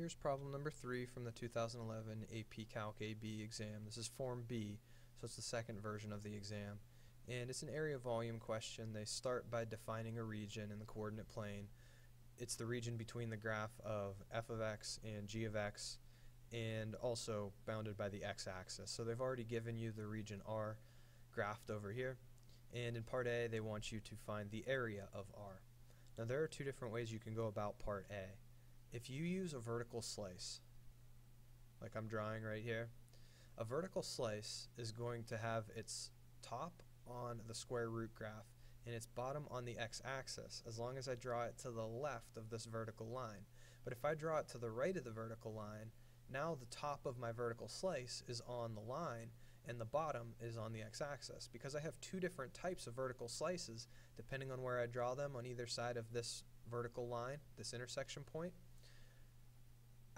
Here's problem number three from the 2011 AP Calc AB exam. This is Form B, so it's the second version of the exam. And it's an area volume question. They start by defining a region in the coordinate plane. It's the region between the graph of f of x and g of x, and also bounded by the x-axis. So they've already given you the region R graphed over here. And in part A, they want you to find the area of R. Now there are two different ways you can go about part A if you use a vertical slice, like I'm drawing right here, a vertical slice is going to have its top on the square root graph and its bottom on the x-axis as long as I draw it to the left of this vertical line. But if I draw it to the right of the vertical line, now the top of my vertical slice is on the line and the bottom is on the x-axis. Because I have two different types of vertical slices, depending on where I draw them on either side of this vertical line, this intersection point,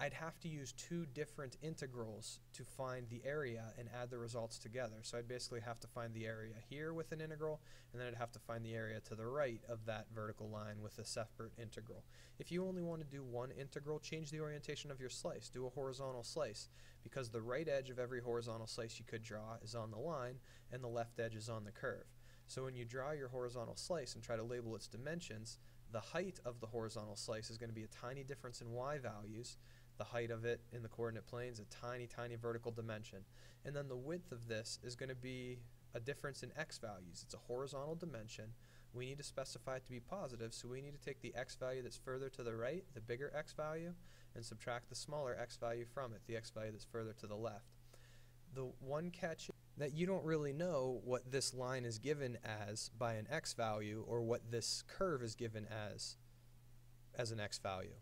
I'd have to use two different integrals to find the area and add the results together. So I'd basically have to find the area here with an integral, and then I'd have to find the area to the right of that vertical line with a separate integral. If you only want to do one integral, change the orientation of your slice. Do a horizontal slice, because the right edge of every horizontal slice you could draw is on the line, and the left edge is on the curve. So when you draw your horizontal slice and try to label its dimensions, the height of the horizontal slice is going to be a tiny difference in y values, the height of it in the coordinate planes, a tiny, tiny vertical dimension. And then the width of this is going to be a difference in x values. It's a horizontal dimension. We need to specify it to be positive, so we need to take the x value that's further to the right, the bigger x value, and subtract the smaller x value from it, the x value that's further to the left. The one catch that you don't really know what this line is given as by an x value or what this curve is given as as an x value.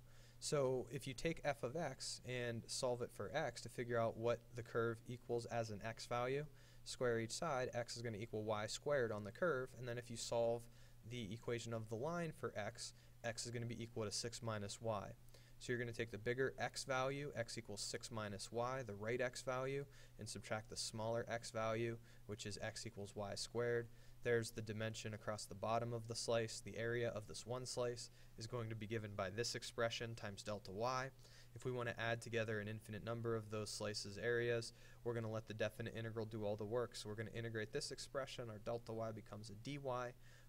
So if you take f of x and solve it for x to figure out what the curve equals as an x value, square each side, x is going to equal y squared on the curve, and then if you solve the equation of the line for x, x is going to be equal to 6 minus y. So you're going to take the bigger x value, x equals 6 minus y, the right x value, and subtract the smaller x value, which is x equals y squared. There's the dimension across the bottom of the slice. The area of this one slice is going to be given by this expression times delta y. If we want to add together an infinite number of those slices areas, we're going to let the definite integral do all the work. So we're going to integrate this expression. Our delta y becomes a dy.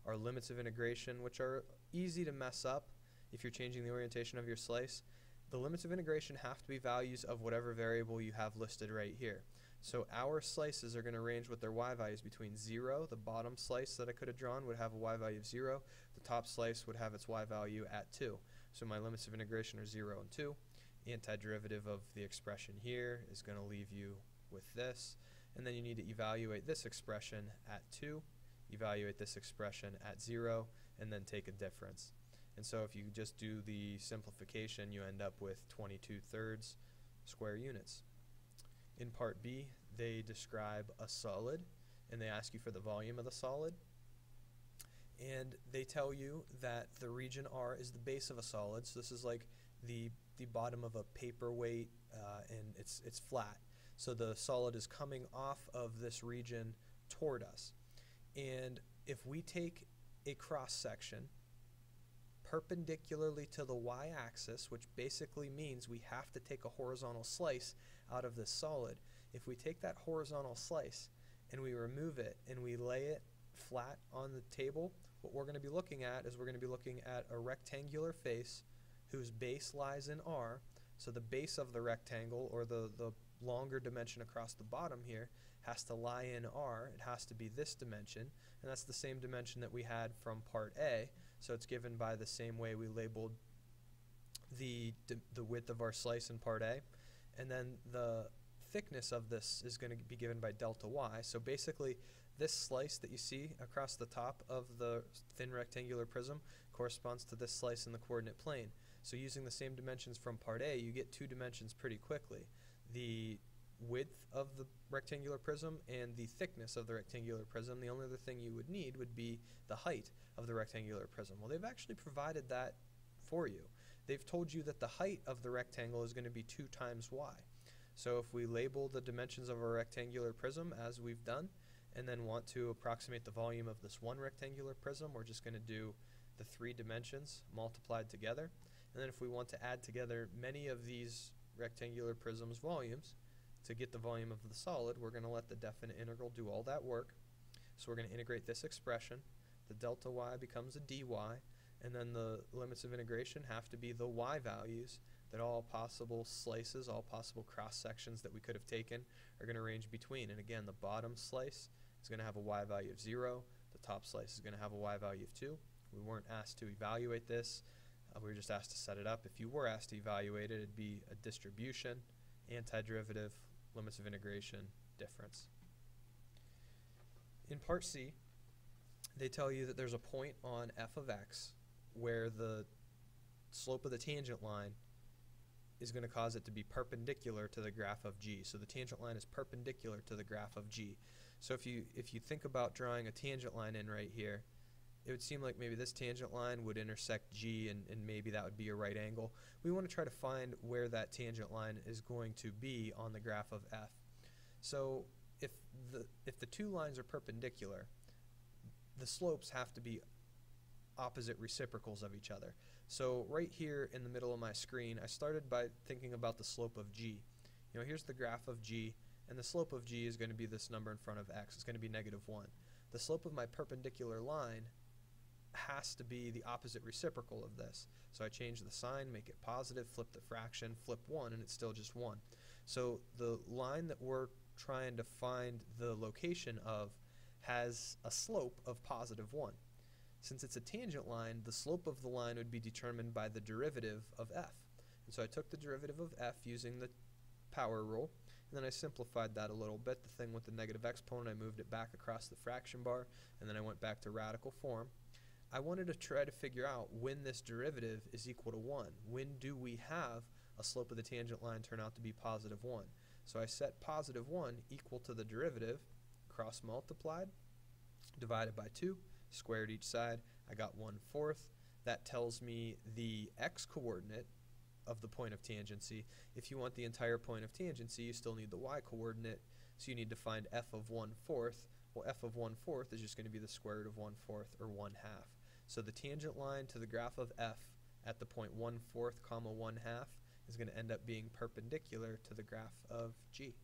Our limits of integration, which are easy to mess up if you're changing the orientation of your slice, the limits of integration have to be values of whatever variable you have listed right here. So our slices are going to range with their y values between 0, the bottom slice that I could have drawn would have a y value of 0, the top slice would have its y value at 2. So my limits of integration are 0 and 2. Antiderivative of the expression here is going to leave you with this. And then you need to evaluate this expression at 2, evaluate this expression at 0, and then take a difference. And so if you just do the simplification, you end up with 22 thirds square units. In part B, they describe a solid and they ask you for the volume of the solid. And they tell you that the region R is the base of a solid. So this is like the, the bottom of a paperweight uh, and it's, it's flat. So the solid is coming off of this region toward us. And if we take a cross section perpendicularly to the y-axis, which basically means we have to take a horizontal slice out of this solid. If we take that horizontal slice and we remove it and we lay it flat on the table, what we're going to be looking at is we're going to be looking at a rectangular face whose base lies in R. So the base of the rectangle, or the, the longer dimension across the bottom here, has to lie in R. It has to be this dimension, and that's the same dimension that we had from part A. So it's given by the same way we labeled the, the width of our slice in part A. And then the thickness of this is going to be given by delta y. So basically, this slice that you see across the top of the thin rectangular prism corresponds to this slice in the coordinate plane. So using the same dimensions from part A, you get two dimensions pretty quickly. The width of the rectangular prism and the thickness of the rectangular prism. The only other thing you would need would be the height of the rectangular prism. Well, they've actually provided that for you. They've told you that the height of the rectangle is going to be 2 times y. So if we label the dimensions of a rectangular prism as we've done, and then want to approximate the volume of this one rectangular prism, we're just going to do the three dimensions multiplied together. And then if we want to add together many of these rectangular prisms volumes to get the volume of the solid, we're going to let the definite integral do all that work. So we're going to integrate this expression. The delta y becomes a dy, and then the limits of integration have to be the y values that all possible slices, all possible cross sections that we could have taken are going to range between. And again, the bottom slice is going to have a y value of 0. The top slice is going to have a y value of 2. We weren't asked to evaluate this. Uh, we were just asked to set it up. If you were asked to evaluate it, it'd be a distribution, antiderivative, limits of integration, difference. In part C, they tell you that there's a point on f of x where the slope of the tangent line is going to cause it to be perpendicular to the graph of g. So the tangent line is perpendicular to the graph of g. So if you if you think about drawing a tangent line in right here, it would seem like maybe this tangent line would intersect G and, and maybe that would be a right angle. We want to try to find where that tangent line is going to be on the graph of F. So if the, if the two lines are perpendicular, the slopes have to be opposite reciprocals of each other. So right here in the middle of my screen, I started by thinking about the slope of G. You know, here's the graph of G, and the slope of G is going to be this number in front of x. It's going to be negative 1. The slope of my perpendicular line has to be the opposite reciprocal of this. So I change the sign, make it positive, flip the fraction, flip 1, and it's still just 1. So the line that we're trying to find the location of has a slope of positive 1. Since it's a tangent line, the slope of the line would be determined by the derivative of f. And so I took the derivative of f using the power rule, and then I simplified that a little bit. The thing with the negative exponent, I moved it back across the fraction bar, and then I went back to radical form. I wanted to try to figure out when this derivative is equal to 1. When do we have a slope of the tangent line turn out to be positive 1? So I set positive 1 equal to the derivative, cross multiplied, divided by 2, squared each side. I got 1 fourth. That tells me the x coordinate of the point of tangency. If you want the entire point of tangency, you still need the y coordinate, so you need to find f of 1 fourth. Well, f of 1 fourth is just going to be the square root of 1 fourth, or 1 half. So the tangent line to the graph of f at the point 1 fourth comma 1 half is going to end up being perpendicular to the graph of g.